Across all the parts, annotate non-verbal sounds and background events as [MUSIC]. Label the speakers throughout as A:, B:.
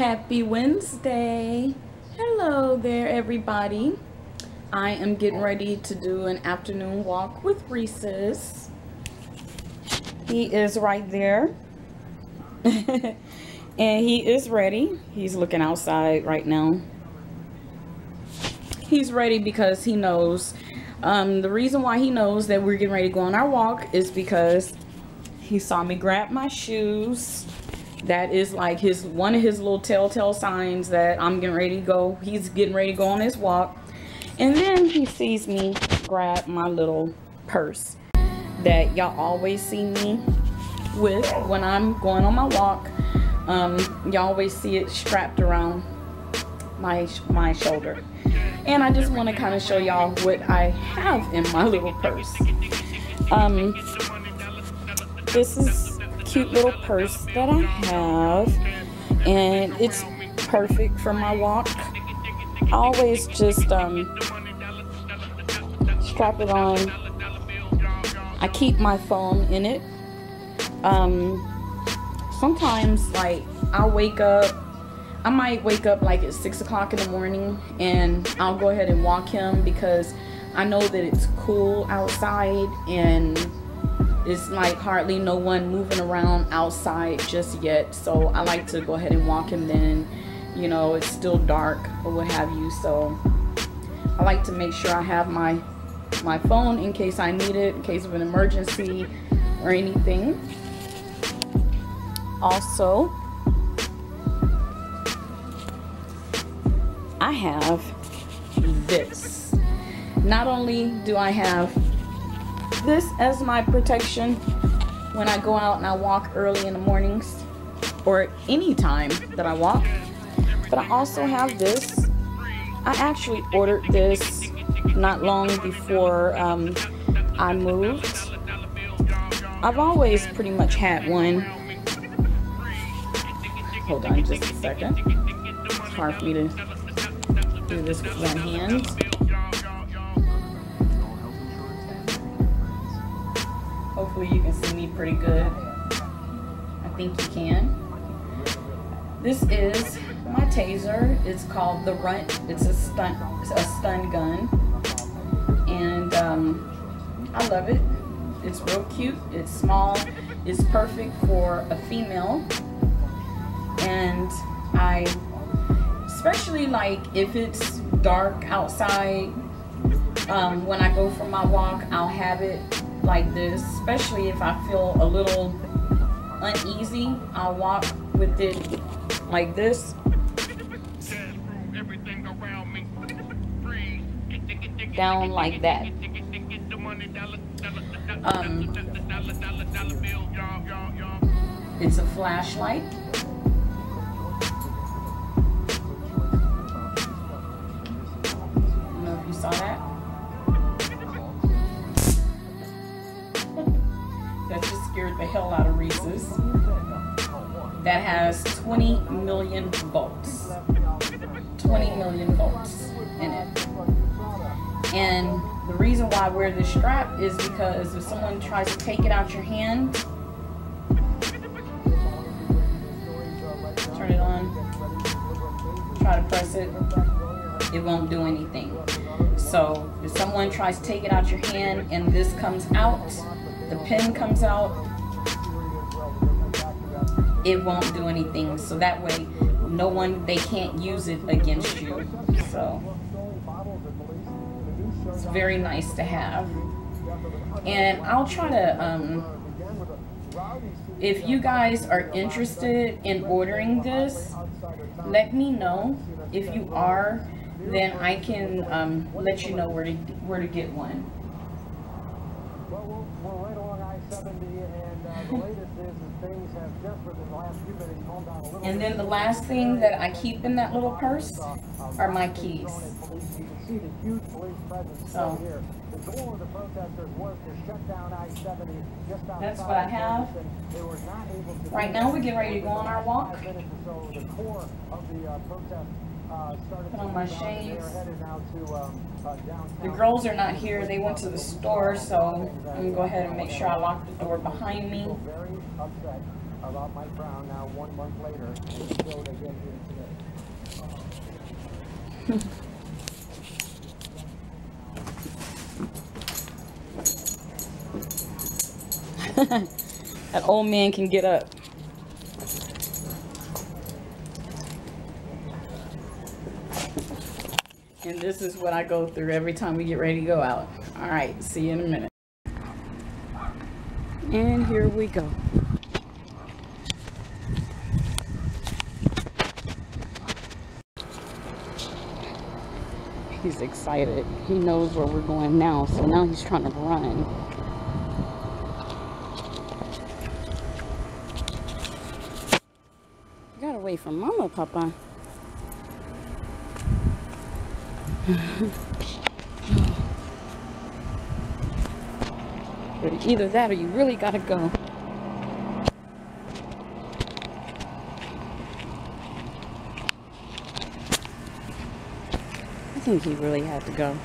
A: Happy Wednesday. Hello there, everybody. I am getting ready to do an afternoon walk with Reese's. He is right there. [LAUGHS] and he is ready. He's looking outside right now. He's ready because he knows. Um, the reason why he knows that we're getting ready to go on our walk is because he saw me grab my shoes that is like his one of his little telltale signs that I'm getting ready to go. He's getting ready to go on his walk. And then he sees me grab my little purse that y'all always see me with when I'm going on my walk. Um, y'all always see it strapped around my my shoulder. And I just want to kind of show y'all what I have in my little purse. Um, this is cute little purse that I have and it's perfect for my walk. I always just um, strap it on. I keep my phone in it. Um, sometimes like I'll wake up I might wake up like at six o'clock in the morning and I'll go ahead and walk him because I know that it's cool outside and it's like hardly no one moving around outside just yet. So I like to go ahead and walk him then. You know it's still dark or what have you. So I like to make sure I have my my phone in case I need it in case of an emergency or anything. Also I have this. Not only do I have this as my protection when I go out and I walk early in the mornings or any time that I walk. But I also have this. I actually ordered this not long before um, I moved. I've always pretty much had one. Hold on just a second. It's hard for me to do this with one hand. You can see me pretty good. I think you can. This is my taser. It's called the Runt. It's a stun, a stun gun. And um, I love it. It's real cute. It's small. It's perfect for a female. And I, especially like if it's dark outside, um, when I go for my walk, I'll have it like this, especially if I feel a little uneasy. I'll walk with it like this. Down like that. Um, it's a flashlight. 20 million volts. 20 million volts in it. And the reason why I wear this strap is because if someone tries to take it out your hand, turn it on, try to press it, it won't do anything. So if someone tries to take it out your hand and this comes out, the pin comes out, it won't do anything. So that way, no one, they can't use it against you. So it's very nice to have. And I'll try to, um, if you guys are interested in ordering this, let me know. If you are, then I can um, let you know where to where to get one. And then the last thing that I keep in that little purse are my keys. So that's what I have. Right now we get ready to go on our walk. Put on my shades. The girls are not here. They went to the store, so I'm going to go ahead and make sure I lock the door behind me.
B: About Mike Brown now one month later, and they get here today. [LAUGHS]
A: that old man can get up. And this is what I go through every time we get ready to go out. All right, see you in a minute. And here we go. He's excited. He knows where we're going now, so now he's trying to run. got away from Mama, Papa. [SIGHS] Either that or you really gotta go. Think he really had to go.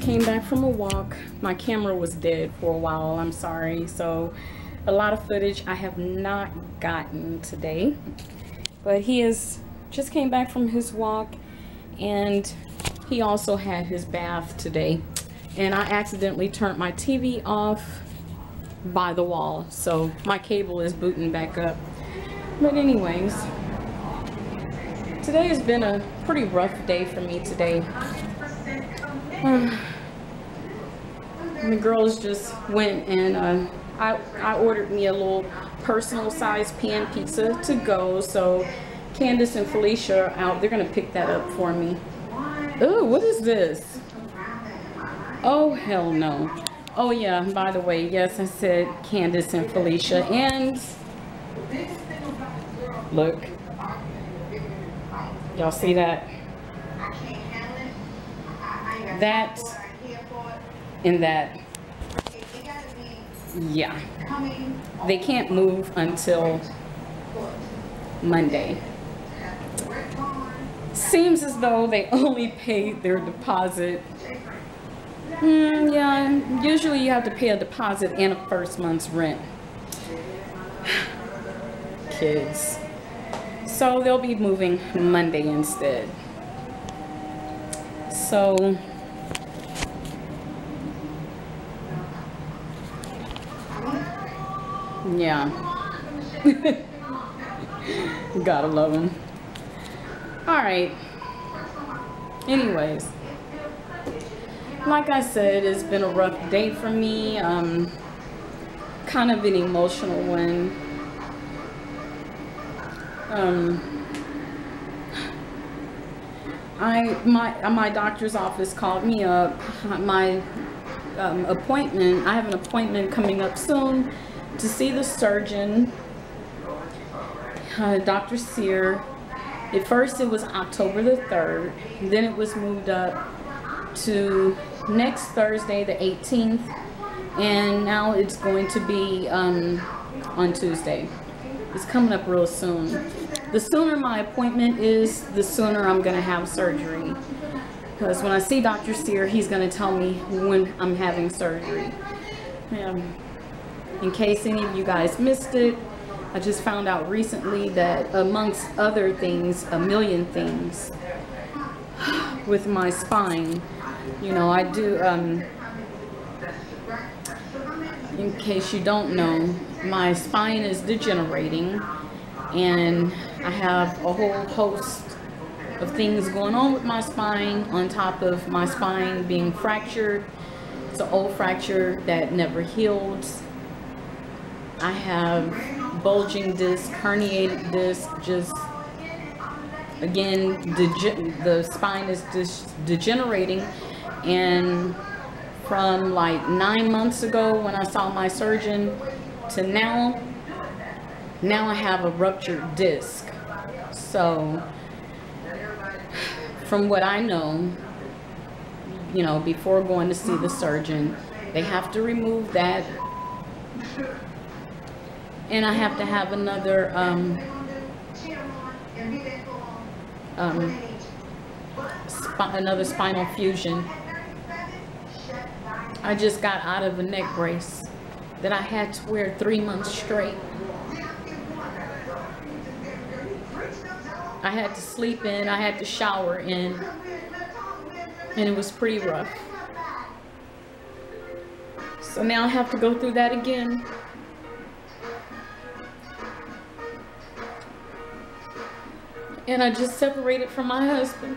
A: Just came back from a walk. My camera was dead for a while, I'm sorry. So a lot of footage I have not gotten today. But he is just came back from his walk and he also had his bath today. And I accidentally turned my TV off by the wall. So my cable is booting back up. But anyways, today has been a pretty rough day for me today. [SIGHS] [SIGHS] [SIGHS] the girls just went and uh, I, I ordered me a little personal size pan pizza to go. So Candace and Felicia are out. They're going to pick that up for me. Oh, what is this? Oh, hell no. Oh, yeah, by the way, yes, I said Candace and Felicia. And look, Y'all see that? That and that. Yeah. They can't move until Monday. Seems as though they only paid their deposit. Mm, yeah, usually you have to pay a deposit and a first month's rent. [SIGHS] Kids. So they'll be moving Monday instead. So yeah. [LAUGHS] Gotta love them. All right. Anyways, like I said, it's been a rough day for me. Um, kind of an emotional one. Um, I my my doctor's office called me up. My um, appointment. I have an appointment coming up soon to see the surgeon, uh, Dr. Sear. At first, it was October the third. Then it was moved up to next Thursday, the 18th, and now it's going to be um, on Tuesday. It's coming up real soon. The sooner my appointment is, the sooner I'm going to have surgery. Because when I see Dr. Sear, he's going to tell me when I'm having surgery. Um, in case any of you guys missed it, I just found out recently that amongst other things, a million things [SIGHS] with my spine, you know, I do, um, in case you don't know, my spine is degenerating and I have a whole host of things going on with my spine on top of my spine being fractured. It's an old fracture that never healed. I have bulging disc, herniated disc, just again, the spine is just degenerating and from like nine months ago when I saw my surgeon to now, now I have a ruptured disc. So from what I know, you know, before going to see the surgeon, they have to remove that. And I have to have another, um, um, another spinal fusion I just got out of a neck brace that I had to wear three months straight. I had to sleep in, I had to shower in, and it was pretty rough. So now I have to go through that again. And I just separated from my husband.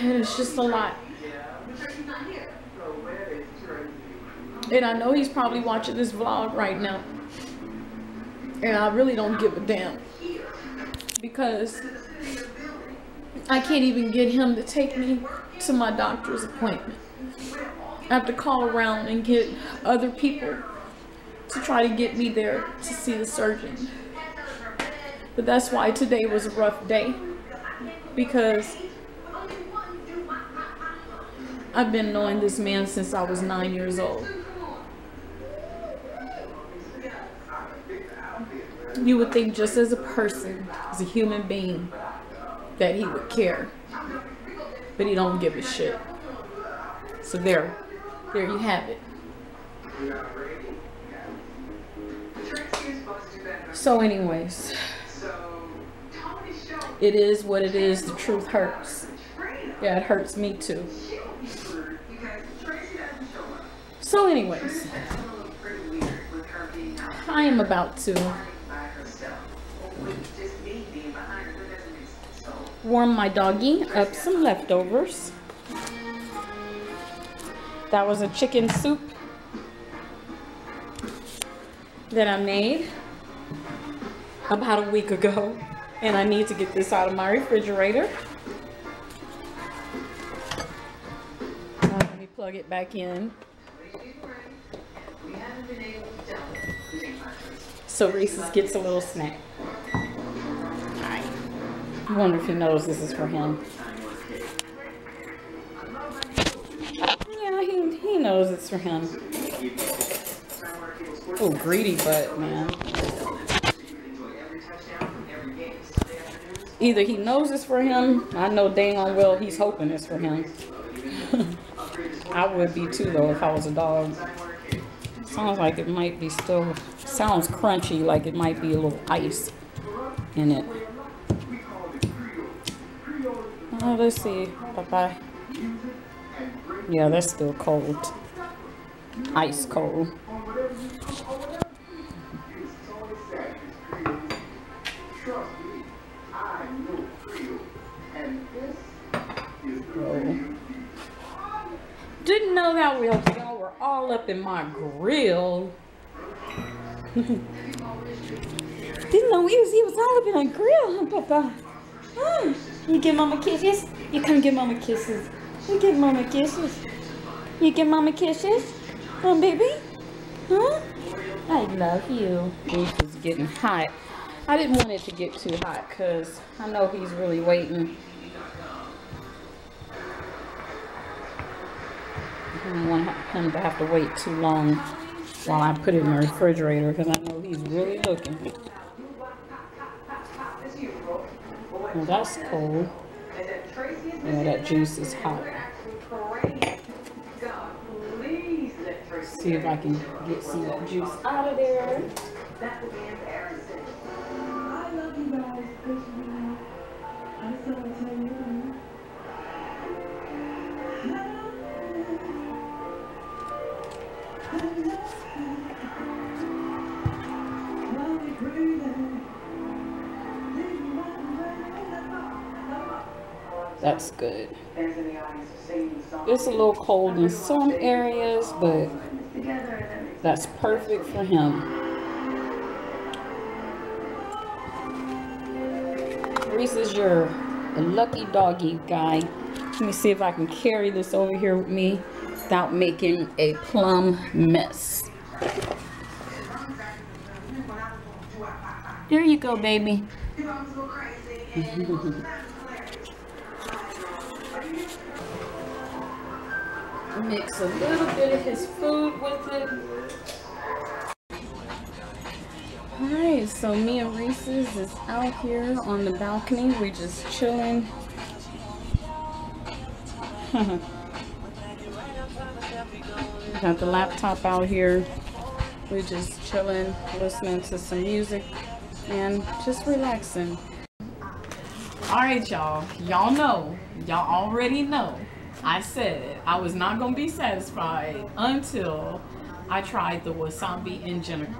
A: And it's just a lot. And I know he's probably watching this vlog right now. And I really don't give a damn. Because I can't even get him to take me to my doctor's appointment. I have to call around and get other people to try to get me there to see the surgeon. But that's why today was a rough day. Because I've been knowing this man since I was nine years old. You would think just as a person, as a human being, that he would care. But he don't give a shit. So there, there you have it. So anyways, it is what it is. The truth hurts. Yeah, it hurts me too. So anyways, I am about to warm my doggy up some leftovers. That was a chicken soup that I made about a week ago and I need to get this out of my refrigerator. Let me plug it back in. So Reese's gets a little snack. I wonder if he knows this is for him. Knows it's for him. Oh, greedy butt, man. Either he knows it's for him, I know dang on well he's hoping it's for him. [LAUGHS] I would be too though if I was a dog. Sounds like it might be still, sounds crunchy, like it might be a little ice in it. Oh, let's see. Bye-bye. Yeah, they're still cold. Ice cold. Didn't know that we y'all were all up in my grill. [LAUGHS] Didn't know we was, he was all up in my grill, huh, Papa? You give Mama kisses? You come give Mama kisses. You give mama kisses. You give mama kisses? Huh, baby? Huh? I love you. This is getting hot. I didn't want it to get too hot because I know he's really waiting. I don't want him to have to wait too long while I put it in the refrigerator because I know he's really looking. Well, that's cold. Yeah, that juice is hot. See if I can get some that juice out of there.
C: I love you guys. I just want to tell you.
A: That's good. It's a little cold in some areas, but that's perfect for him. Reese is your lucky doggy guy. Let me see if I can carry this over here with me without making a plum mess. There you go, baby. [LAUGHS] Mix a little bit of his food with it. Alright, so me and Reese's is out here on the balcony. We're just chilling. [LAUGHS] Got the laptop out here. We're just chilling, listening to some music, and just relaxing. Alright, y'all. Y'all know. Y'all already know. I said I was not going to be satisfied until I tried the wasabi and ginger.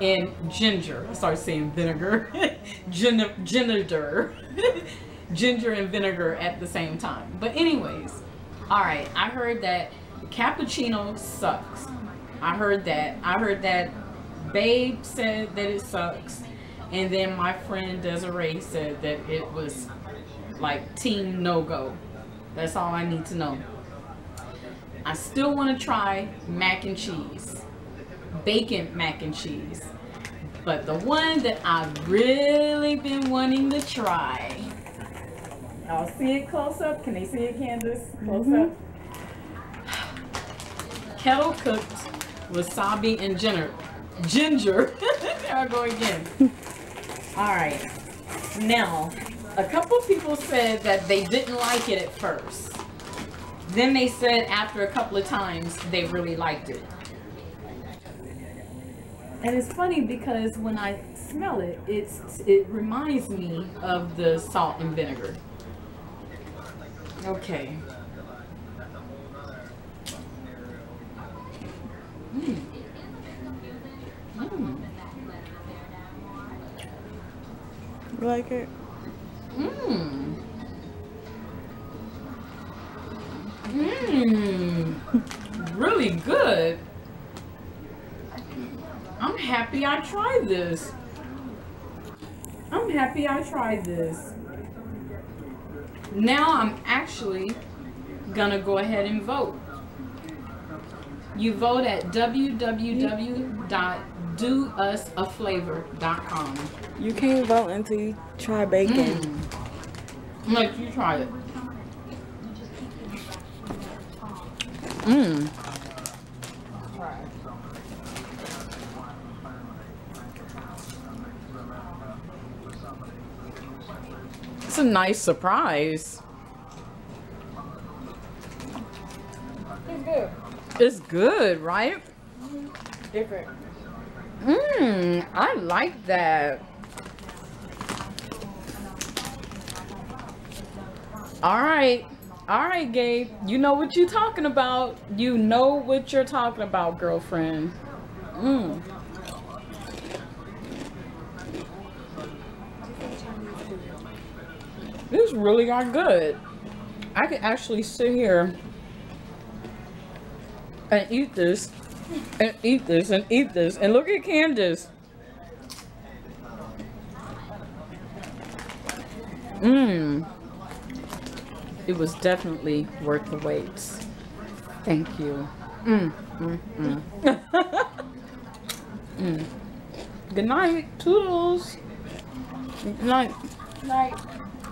A: And ginger. I started saying vinegar. [LAUGHS] Gin- ginger. [LAUGHS] ginger and vinegar at the same time. But anyways, alright. I heard that cappuccino sucks. I heard that. I heard that Babe said that it sucks. And then my friend Desiree said that it was like team no go. That's all I need to know. I still want to try mac and cheese, bacon mac and cheese. But the one that I've really been wanting to try. Y'all see it close up? Can they see it, Candace? Close mm-hmm. up. Kettle cooked wasabi and ginger. Ginger. [LAUGHS] there I go again. [LAUGHS] All right. Now, a couple people said that they didn't like it at first. Then they said after a couple of times they really liked it. And it's funny because when I smell it, it's it reminds me of the salt and vinegar. Okay. Mm. Mm.
D: You like it?
A: Tried this. I'm happy I tried this. Now I'm actually gonna go ahead and vote. You vote at www.dousaflavor.com.
D: You can't vote until you try bacon.
A: Mm. Like you try it. Mmm. It's a nice surprise.
D: It's good.
A: It's good, right?
D: Different.
A: Mmm, I like that. All right. All right, Gabe. You know what you're talking about. You know what you're talking about, girlfriend. Mmm. These really are good. I could actually sit here and eat this and eat this and eat this. And look at Candace. Mmm. It was definitely worth the wait. Thank you. Mm, mm, mm. [LAUGHS] mm. Good night. Toodles. Good night.
D: Night.